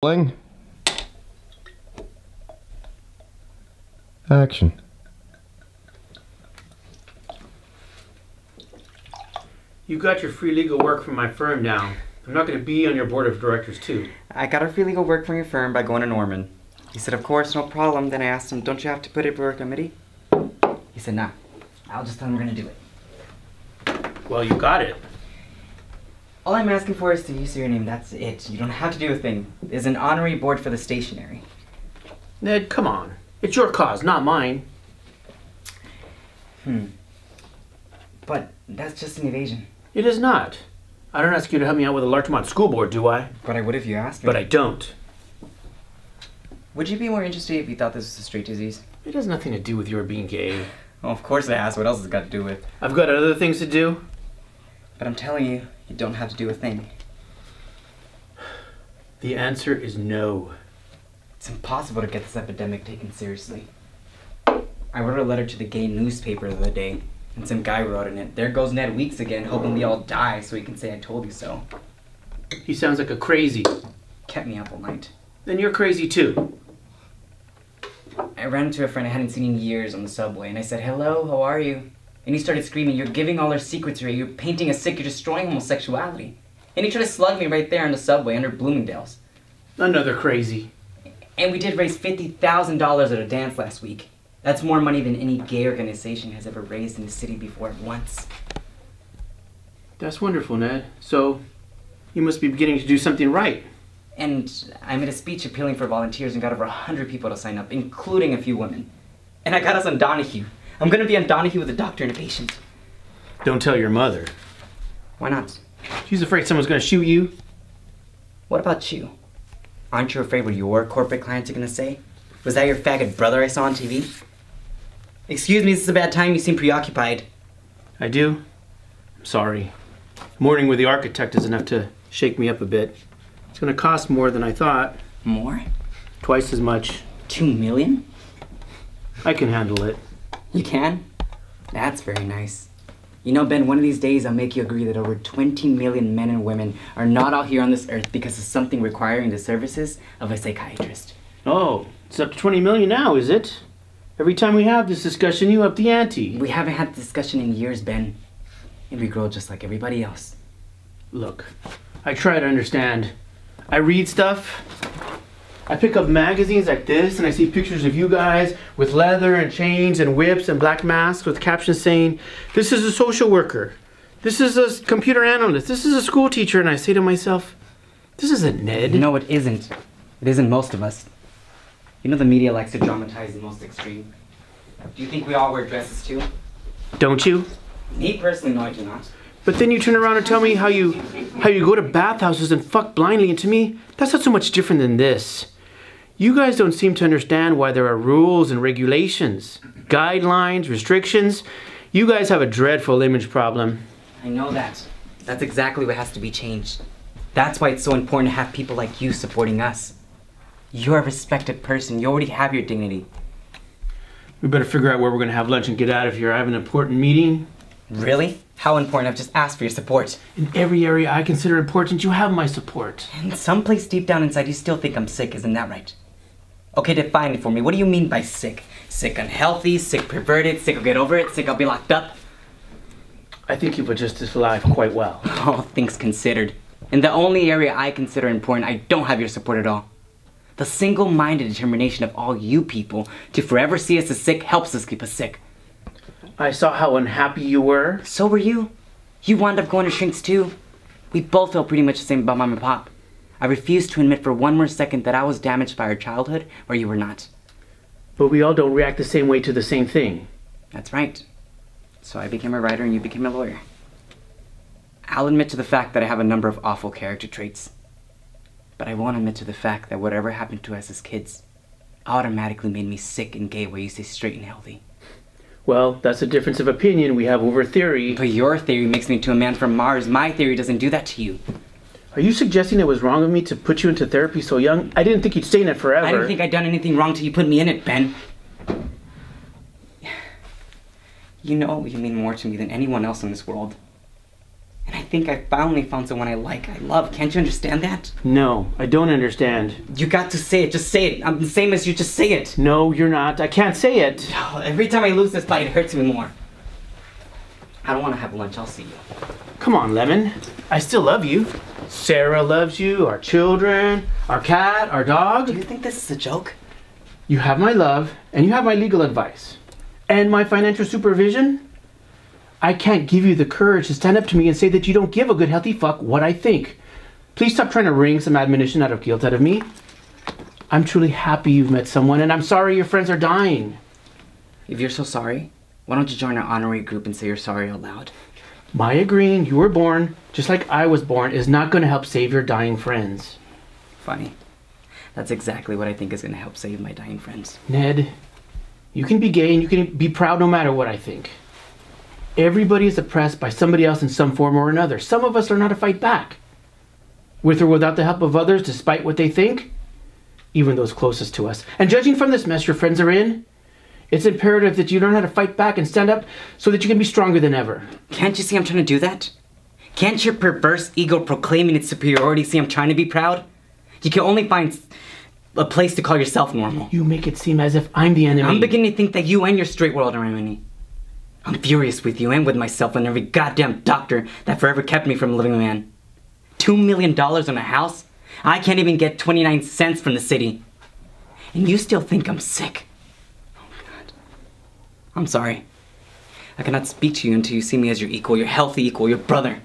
Rolling. Action. You got your free legal work from my firm now. I'm not going to be on your board of directors, too. I got a free legal work from your firm by going to Norman. He said, of course, no problem. Then I asked him, don't you have to put it for a committee? He said, nah. I'll just tell him we're gonna do it. Well, you got it. All I'm asking for is to use your name, that's it. You don't have to do a thing. There's an honorary board for the stationery. Ned, come on. It's your cause, not mine. Hmm. But that's just an evasion. It is not. I don't ask you to help me out with the Larchmont School Board, do I? But I would if you asked me. But I don't. Would you be more interested if you thought this was a straight disease? It has nothing to do with your being gay. Well, of course it has. What else has it got to do with? I've got other things to do. But I'm telling you, you don't have to do a thing. The answer is no. It's impossible to get this epidemic taken seriously. I wrote a letter to the gay newspaper the other day, and some guy wrote in it, There goes Ned Weeks again, hoping we all die so he can say I told you so. He sounds like a crazy. Kept me up all night. Then you're crazy too. I ran into a friend I hadn't seen in years on the subway, and I said, Hello, how are you? And he started screaming, You're giving all our secrets away, you're painting us sick, you're destroying homosexuality. And he tried to slug me right there on the subway under Bloomingdale's. Another crazy. And we did raise $50,000 at a dance last week. That's more money than any gay organization has ever raised in the city before at once. That's wonderful, Ned. So, you must be beginning to do something right. And I made a speech appealing for volunteers and got over 100 people to sign up, including a few women. And I got us on Donahue. I'm gonna be on Donahue with a doctor and a patient. Don't tell your mother. Why not? She's afraid someone's gonna shoot you. What about you? Aren't you afraid what your corporate clients are gonna say? Was that your faggot brother I saw on TV? Excuse me, this is a bad time. You seem preoccupied. I do? I'm sorry. Morning with the architect is enough to shake me up a bit. It's gonna cost more than I thought. More? Twice as much. Two million? I can handle it. You can? That's very nice. You know, Ben, one of these days I'll make you agree that over 20 million men and women are not out here on this earth because of something requiring the services of a psychiatrist. Oh, it's up to 20 million now, is it? Every time we have this discussion, you up the ante. We haven't had this discussion in years, Ben. And we grow just like everybody else. Look, I try to understand. I read stuff. I pick up magazines like this and I see pictures of you guys with leather and chains and whips and black masks with captions saying, This is a social worker. This is a computer analyst. This is a school teacher. And I say to myself, This isn't Ned. No, it isn't. It isn't most of us. You know the media likes to dramatize the most extreme. Do you think we all wear dresses too? Don't you? Me personally, no, I do not. But then you turn around and tell me how you how you go to bathhouses and fuck blindly, and to me, that's not so much different than this. You guys don't seem to understand why there are rules and regulations, guidelines, restrictions. You guys have a dreadful image problem. I know that. That's exactly what has to be changed. That's why it's so important to have people like you supporting us. You're a respected person. You already have your dignity. We better figure out where we're gonna have lunch and get out of here. I have an important meeting. Really? How important? I've just asked for your support. In every area I consider important, you have my support. And someplace deep down inside, you still think I'm sick, isn't that right? Okay, define it for me. What do you mean by sick? Sick unhealthy, sick perverted, sick I'll get over it, sick I'll be locked up? I think you've adjusted to life quite well. All things considered. In the only area I consider important, I don't have your support at all. The single minded determination of all you people to forever see us as sick helps us keep us sick. I saw how unhappy you were. So were you. You wound up going to shrinks too. We both felt pretty much the same about mom and pop. I refuse to admit for one more second that I was damaged by our childhood or you were not. But we all don't react the same way to the same thing. That's right. So I became a writer and you became a lawyer. I'll admit to the fact that I have a number of awful character traits. But I won't admit to the fact that whatever happened to us as kids automatically made me sick and gay where you say straight and healthy. Well, that's a difference of opinion we have over theory. But your theory makes me into a man from Mars. My theory doesn't do that to you. Are you suggesting it was wrong of me to put you into therapy so young? I didn't think you'd stay in it forever. I didn't think I'd done anything wrong till you put me in it, Ben. You know you mean more to me than anyone else in this world. And I think I finally found someone I like, I love. Can't you understand that? No, I don't understand. You got to say it. Just say it. I'm the same as you. Just say it. No, you're not. I can't say it. Oh, every time I lose this fight, it hurts me more. I don't want to have lunch. I'll see you. Come on, Lemon. I still love you. Sarah loves you, our children, our cat, our dog. Do you think this is a joke? You have my love, and you have my legal advice. And my financial supervision. I can't give you the courage to stand up to me and say that you don't give a good, healthy fuck what I think. Please stop trying to wring some admonition out of guilt out of me. I'm truly happy you've met someone, and I'm sorry your friends are dying. If you're so sorry, why don't you join our honorary group and say you're sorry out loud? My agreeing you were born, just like I was born, is not going to help save your dying friends. Funny. That's exactly what I think is going to help save my dying friends. Ned, you can be gay and you can be proud no matter what I think. Everybody is oppressed by somebody else in some form or another. Some of us learn how to fight back. With or without the help of others, despite what they think, even those closest to us. And judging from this mess your friends are in, it's imperative that you learn how to fight back and stand up so that you can be stronger than ever. Can't you see I'm trying to do that? Can't your perverse ego proclaiming its superiority see I'm trying to be proud? You can only find a place to call yourself normal. You make it seem as if I'm the enemy. I'm beginning to think that you and your straight world are enemy. I'm furious with you and with myself and every goddamn doctor that forever kept me from living a man. Two million dollars on a house? I can't even get 29 cents from the city. And you still think I'm sick. I'm sorry. I cannot speak to you until you see me as your equal, your healthy equal, your brother.